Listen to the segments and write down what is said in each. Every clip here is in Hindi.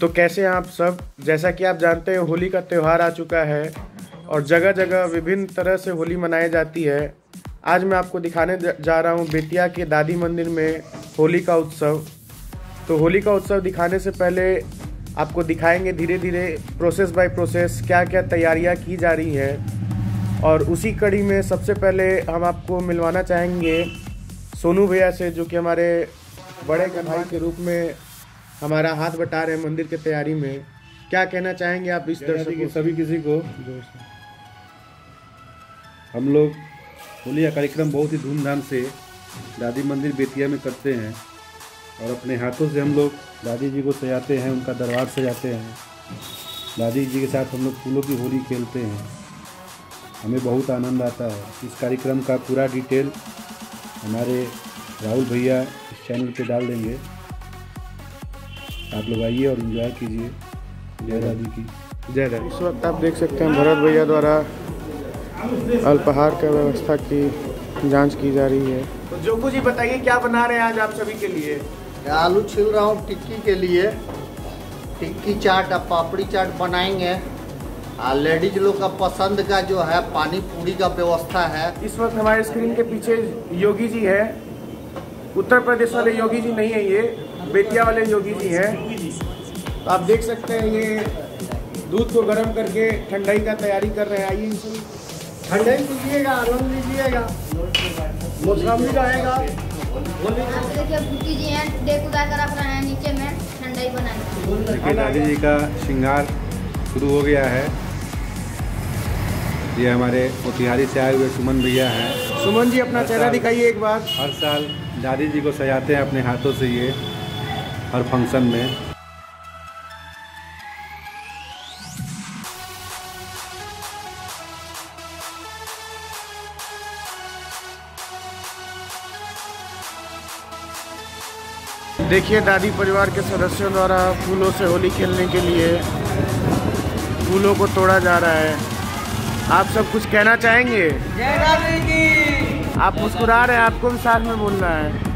तो कैसे हैं आप सब, जैसा कि आप जानते हैं, होली का त्यौहार आ चुका है और जगह जगह विभिन्न तरह से होली मनाई जाती है। आज मैं आपको दिखाने जा रहा हूँ बेतिया के दादी मंदिर में होली का उत्सव। तो होली का उत्सव दिखाने से पहले आपको दिखाएँगे धीरे धीरे प्रोसेस बाय प्रोसेस क्या क्या तैयारियाँ की जा रही हैं। और उसी कड़ी में सबसे पहले हम आपको मिलवाना चाहेंगे सोनू भैया से, जो कि हमारे बड़े कन्हाई के रूप में हमारा हाथ बटा रहे हैं मंदिर की तैयारी में। क्या कहना चाहेंगे आप इस दर्शक कि सभी किसी को। हम लोग होली का कार्यक्रम बहुत ही धूमधाम से दादी मंदिर बेतिया में करते हैं और अपने हाथों से हम लोग दादी जी को सजाते हैं उनका दरबार सजाते हैं। दादी जी के साथ हम लोग फूलों की होली खेलते हैं। हमें बहुत आनंद आता है। इस कार्यक्रम का पूरा डिटेल हमारे राहुल भैया इस चैनल पे डाल देंगे। आप लोग आइए और इन्जॉय कीजिए। जय दादी की। जय दादी इस वक्त आप देख सकते हैं भरत भैया द्वारा अल्पहार का व्यवस्था की जाँच की जा रही है। तो जोगू जी बताइए क्या बना रहे हैं आज आप सभी के लिए? आलू छिल रहा हूँ टिक्की के लिए। टिक्की चाट और पापड़ी चाट बनाएँगे। और लेडीज़ लोग का पसंद का जो है पानी पूरी का व्यवस्था है। इस वक्त हमारे स्क्रीन के पीछे योगी जी है। उत्तर प्रदेश वाले योगी जी नहीं है ये। बेतिया वाले योगी जी हैं। तो आप देख सकते हैं ये दूध को गर्म करके ठंडाई का तैयारी कर रहे हैं। आइए ठंडाई लीजिएगा आनंद लीजिएगा। मौसम भी रहेगा देखिए जी हैं डेक उतार कर रख रहे हैं नीचे में ठंडाई बनाएँगे देखिए दादी जी का श्रृंगार शुरू हो गया है। ये हमारे मोतिहारी से आए हुए सुमन भैया हैं। सुमन जी अपना चेहरा दिखाइए एक बार। हर साल दादी जी को सजाते हैं अपने हाथों से ये। हर फ़ंक्शन में। देखिए दादी परिवार के सदस्यों द्वारा फूलों से होली खेलने के लिए फूलों को तोड़ा जा रहा है। आप सब कुछ कहना चाहेंगे? जय दादी की। आप मुस्कुरा रहे हैं आपको भी साथ में बोलना है।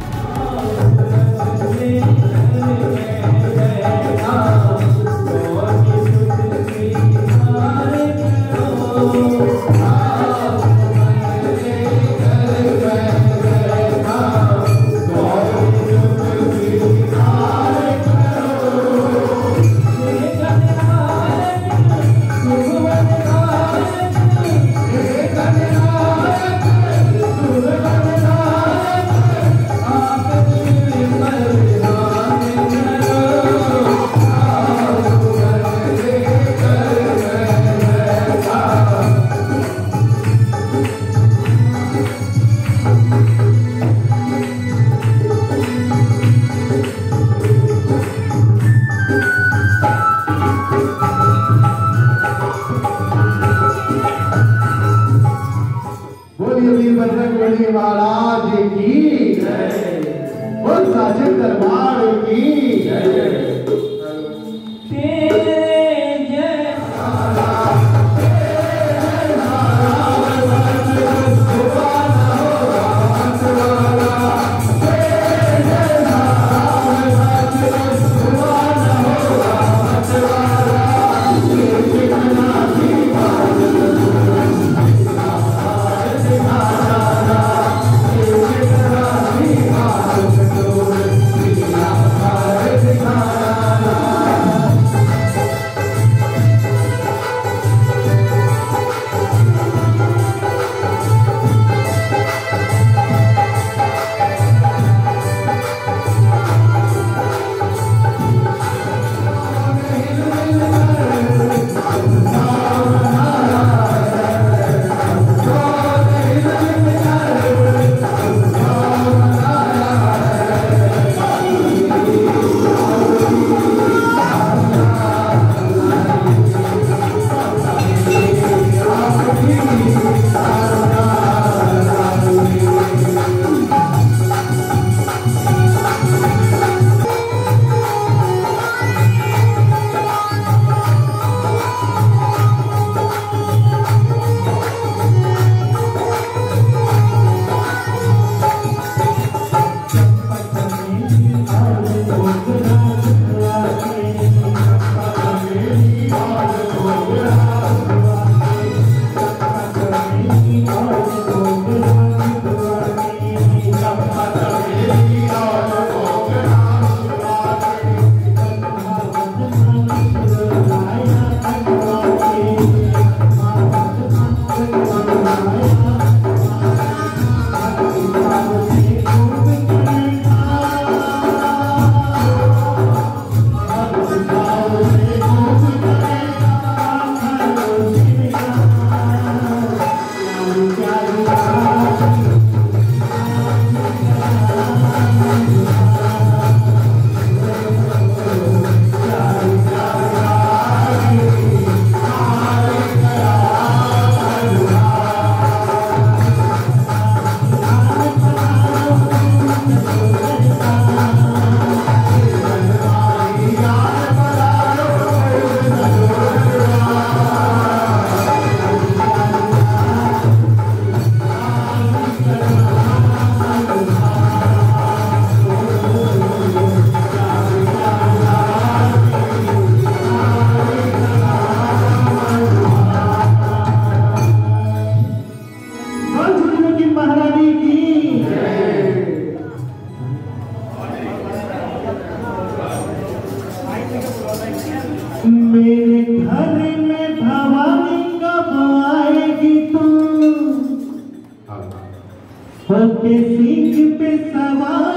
que sempre pensava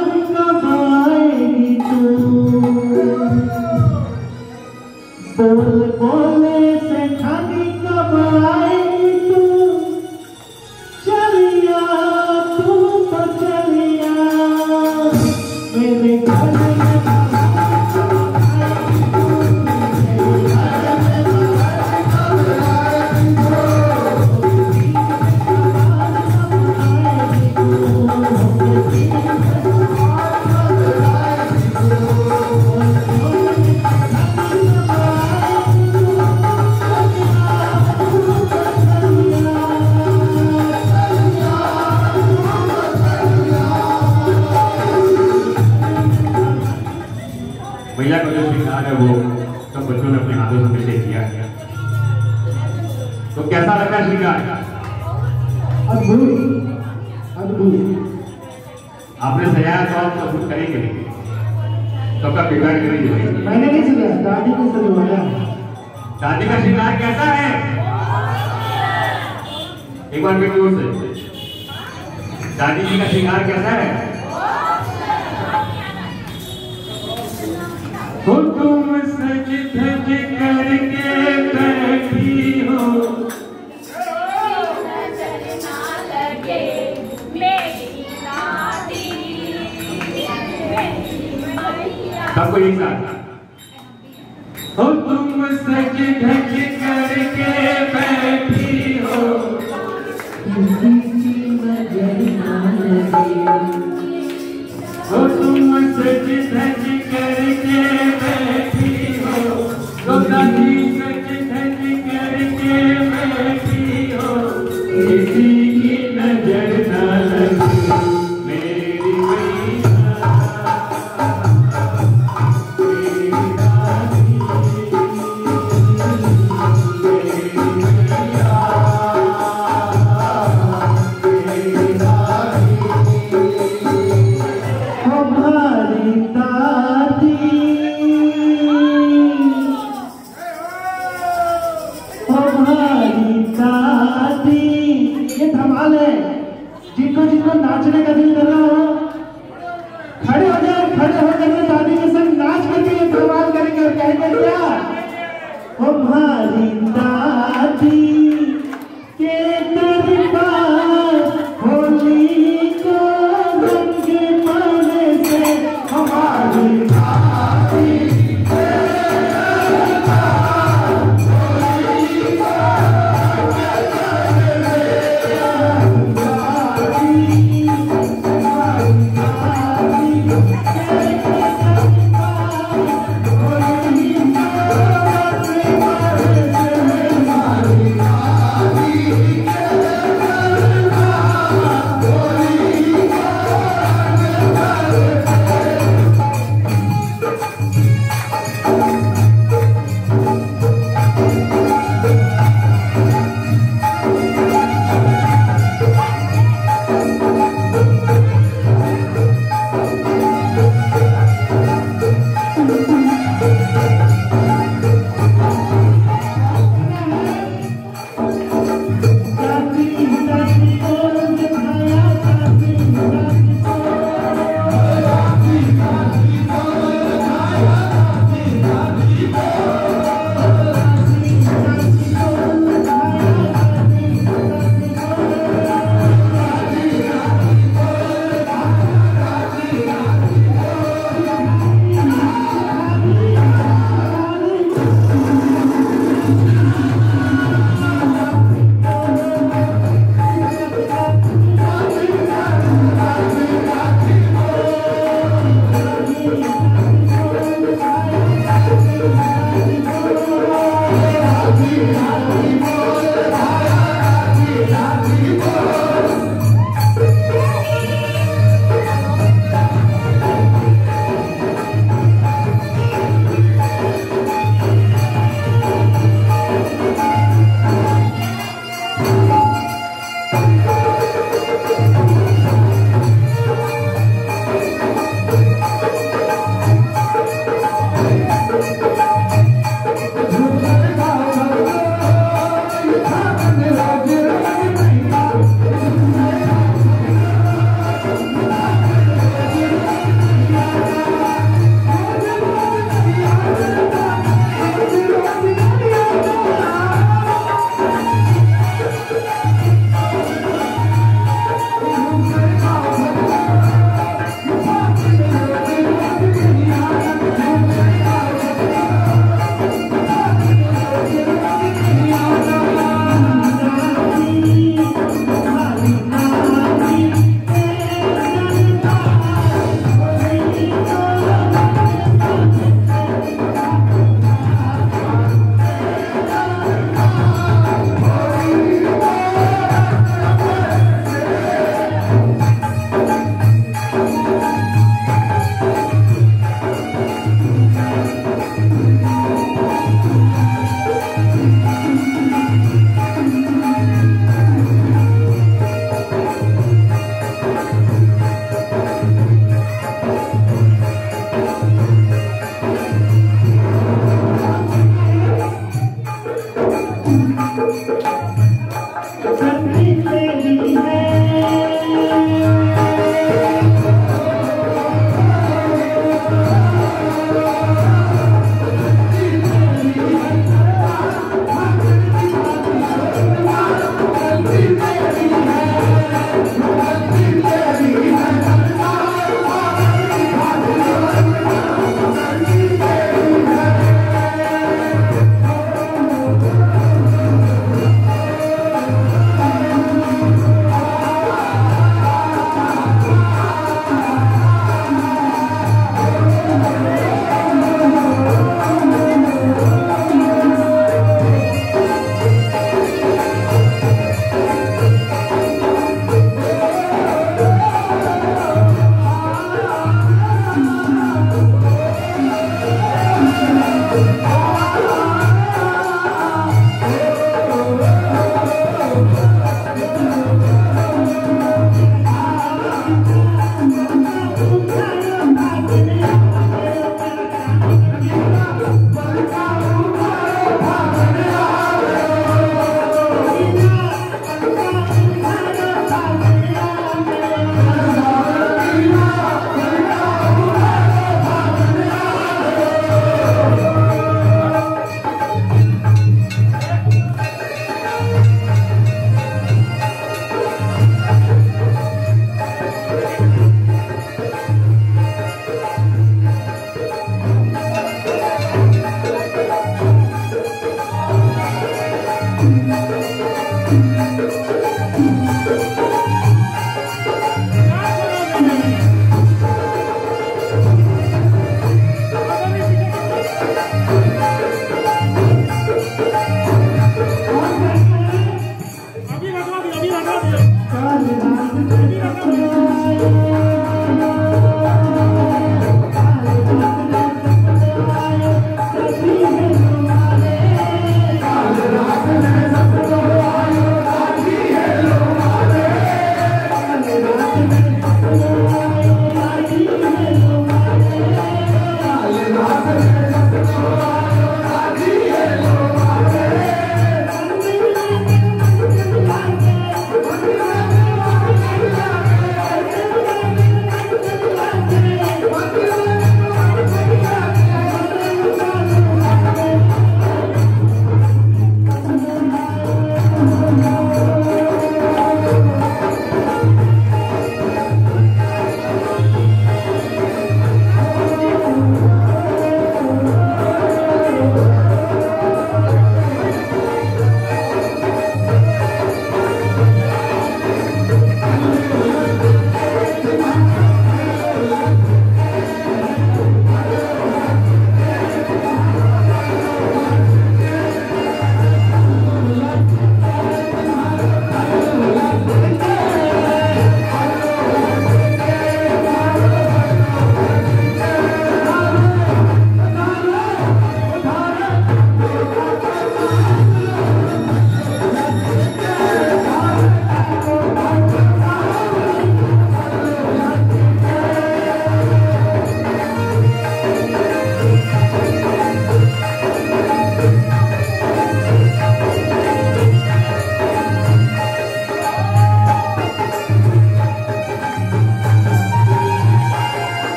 साथ सब करेंगे। सबका बिगाड़ करेंगे मैंने नहीं सुना दादी को सुनवाया दादी का श्रृंगार कैसा है? एक बार फिर ज़ोर से। दादी जी का श्रृंगार कैसा है? खुद तुम सच आपको एक साथ हो। Thank you.